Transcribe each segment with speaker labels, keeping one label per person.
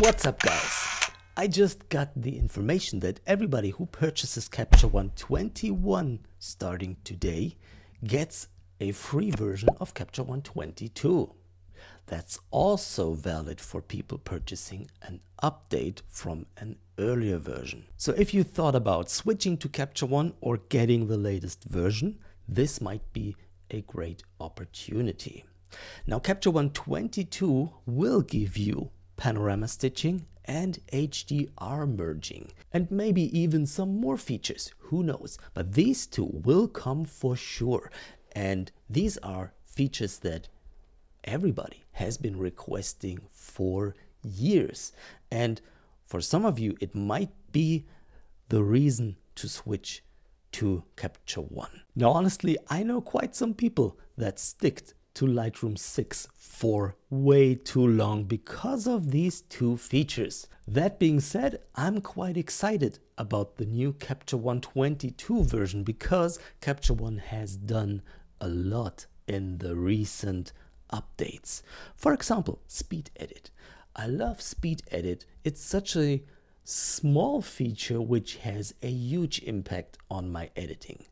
Speaker 1: What's up guys? I just got the information that everybody who purchases Capture One 21 starting today gets a free version of Capture One 22. That's also valid for people purchasing an update from an earlier version. So if you thought about switching to Capture One or getting the latest version, this might be a great opportunity. Now Capture One 22 will give you panorama stitching and HDR merging and maybe even some more features, who knows. But these two will come for sure and these are features that everybody has been requesting for years and for some of you it might be the reason to switch to Capture One. Now honestly I know quite some people that sticked to Lightroom 6 for way too long because of these two features. That being said, I'm quite excited about the new Capture One 22 version because Capture One has done a lot in the recent updates. For example, Speed Edit. I love Speed Edit. It's such a small feature which has a huge impact on my editing.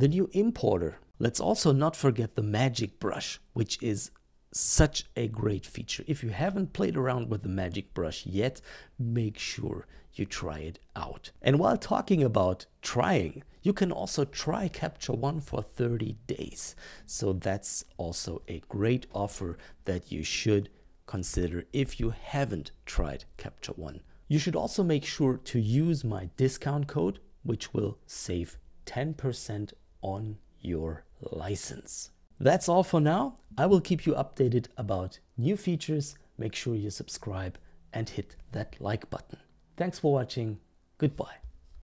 Speaker 1: The new importer Let's also not forget the magic brush, which is such a great feature. If you haven't played around with the magic brush yet, make sure you try it out. And while talking about trying, you can also try Capture One for 30 days. So that's also a great offer that you should consider if you haven't tried Capture One. You should also make sure to use my discount code, which will save 10% on your license. That's all for now. I will keep you updated about new features. Make sure you subscribe and hit that like button. Thanks for watching. Goodbye.